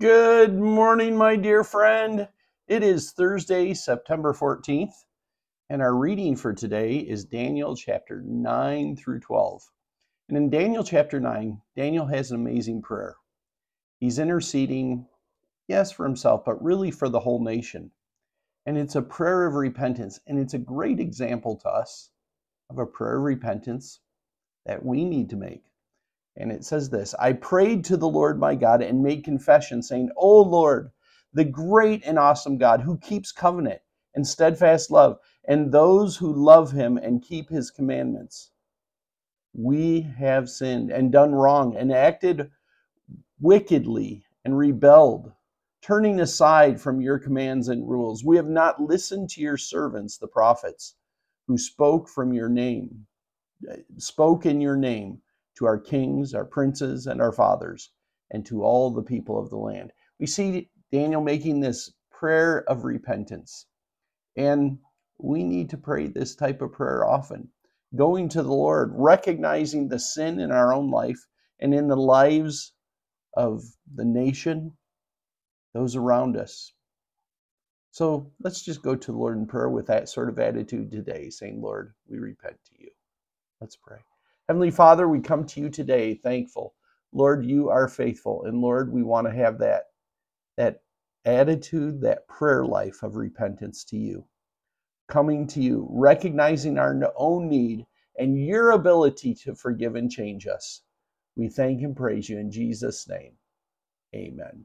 Good morning, my dear friend. It is Thursday, September 14th, and our reading for today is Daniel chapter 9 through 12. And in Daniel chapter 9, Daniel has an amazing prayer. He's interceding, yes, for himself, but really for the whole nation. And it's a prayer of repentance, and it's a great example to us of a prayer of repentance that we need to make. And it says this I prayed to the Lord my God and made confession, saying, O Lord, the great and awesome God who keeps covenant and steadfast love, and those who love him and keep his commandments. We have sinned and done wrong and acted wickedly and rebelled, turning aside from your commands and rules. We have not listened to your servants, the prophets, who spoke from your name, uh, spoke in your name to our kings, our princes, and our fathers, and to all the people of the land. We see Daniel making this prayer of repentance. And we need to pray this type of prayer often, going to the Lord, recognizing the sin in our own life and in the lives of the nation, those around us. So let's just go to the Lord in prayer with that sort of attitude today, saying, Lord, we repent to you. Let's pray. Heavenly Father, we come to you today thankful. Lord, you are faithful. And Lord, we want to have that, that attitude, that prayer life of repentance to you. Coming to you, recognizing our own need and your ability to forgive and change us. We thank and praise you in Jesus' name. Amen.